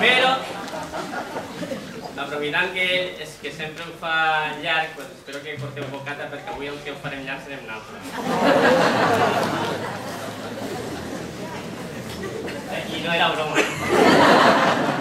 Pero la providant que, és que sempre em fa llarg, doncs espero que porteu bocata perquè avui el que ho farem llarg serem nosaltres. I no era broma.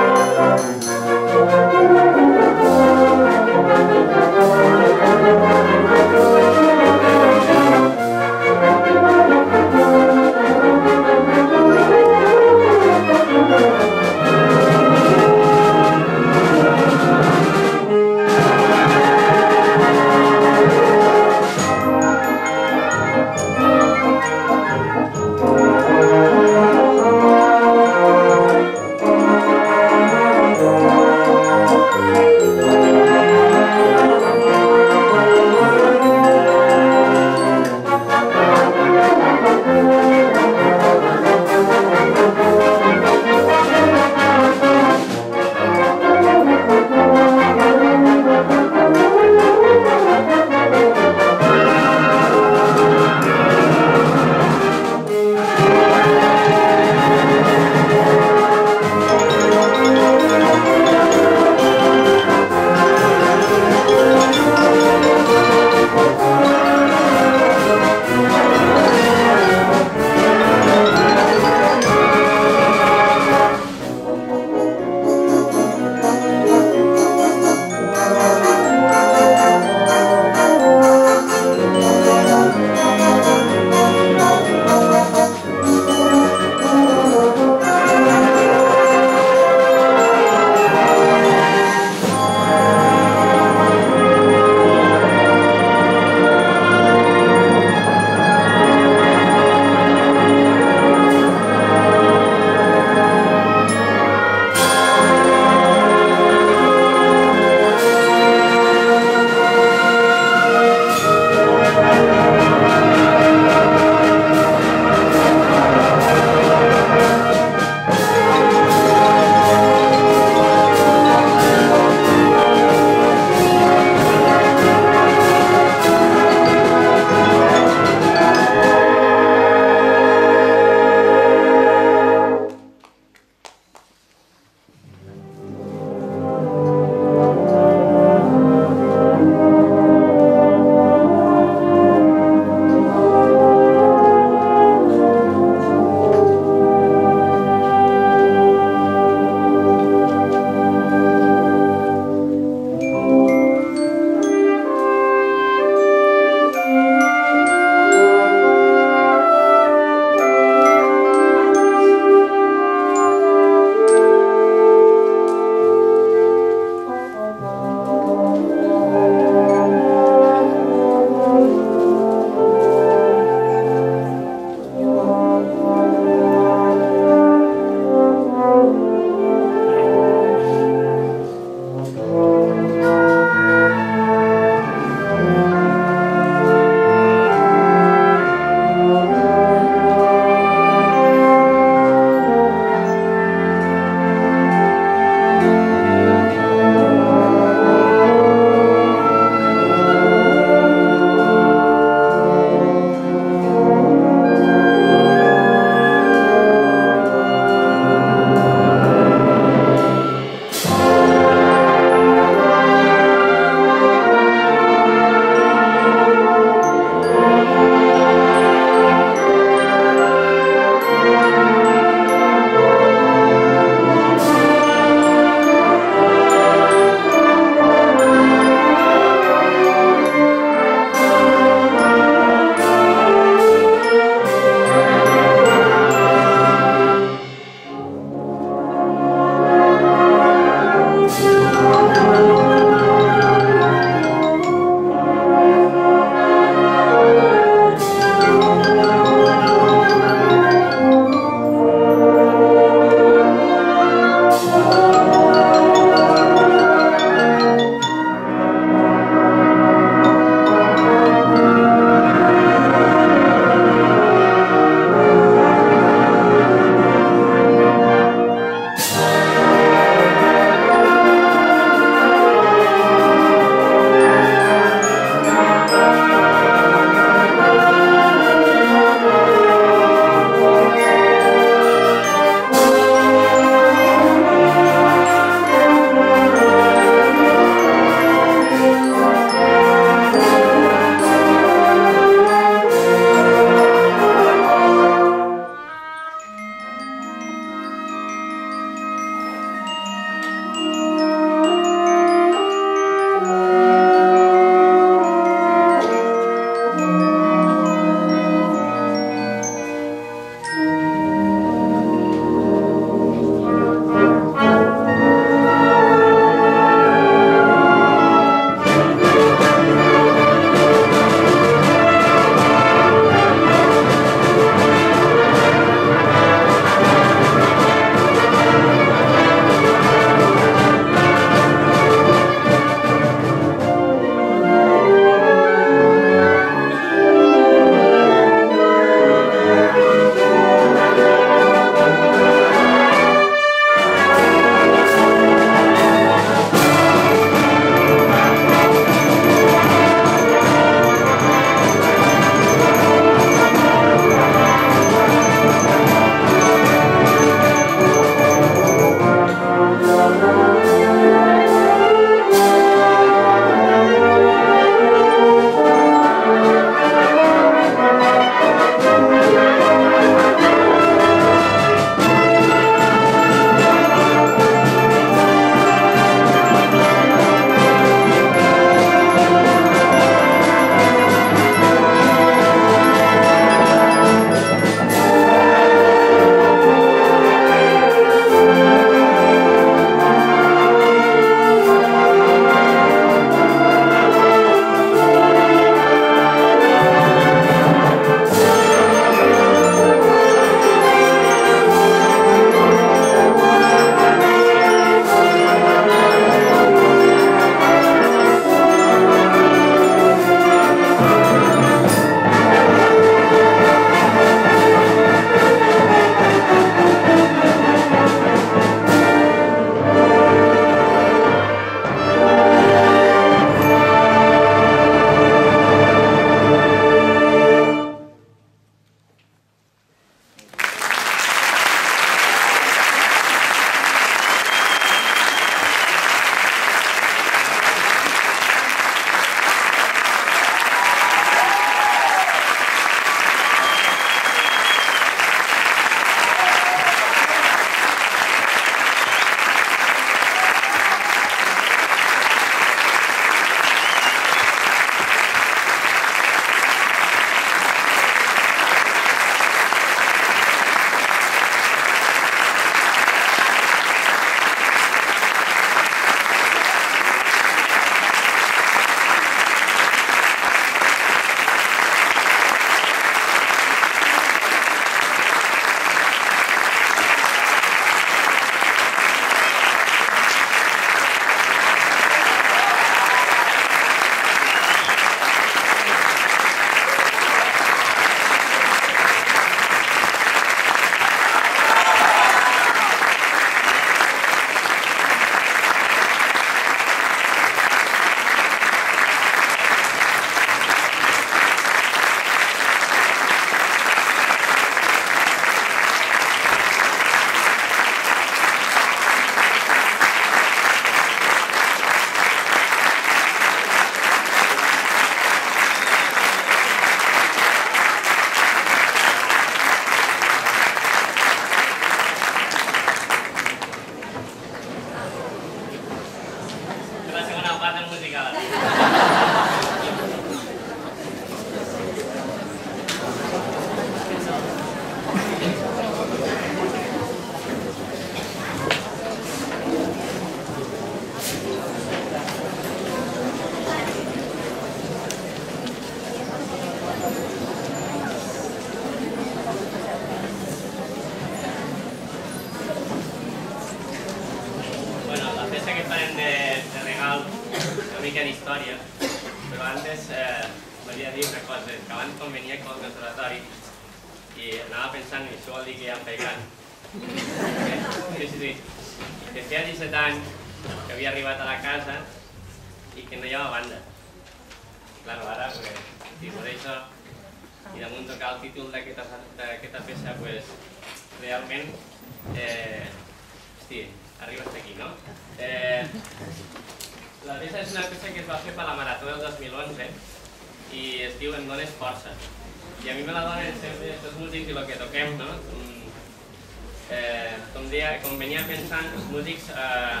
Músics eh,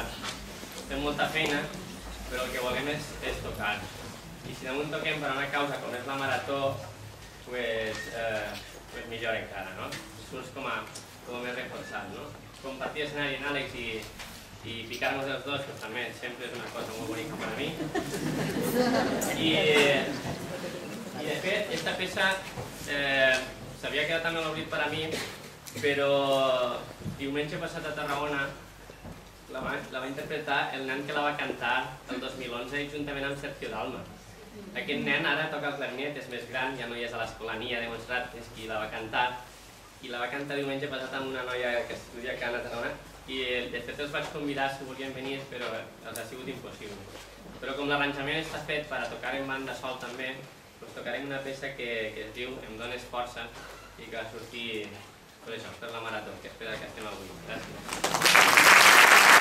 fem molta feina, però el que volem és, és tocar. I si damunt toquem per una causa com és la marató, pues, eh, pues millor encara, no? Surts com a, com a més reforçat, no? Compartir escenari amb Àlex i, i picar-nos els dos, que també sempre és una cosa molt bonica per a mi. I, i de fet, aquesta peça eh, s'havia quedat també l'oblit per a mi, però diumenge passat a Tarragona la va, la va interpretar el nen que la va cantar el 2011 juntament amb Sergio Dalma. Aquest nen ara toca el clarinet, és més gran, ja no hi és a l'escolania de Montserrat, és qui la va cantar, i la va cantar diumenge passat amb una noia que estudia a Tarragona, i de fet els vaig convidar si volien venir, però els ha sigut impossible. Però com l'arranjament està fet per a tocar en banda sol també, doncs tocarem una peça que, que es diu Em dones força i que va sortir per això, per la marató, que espera que estem avui. Gràcies.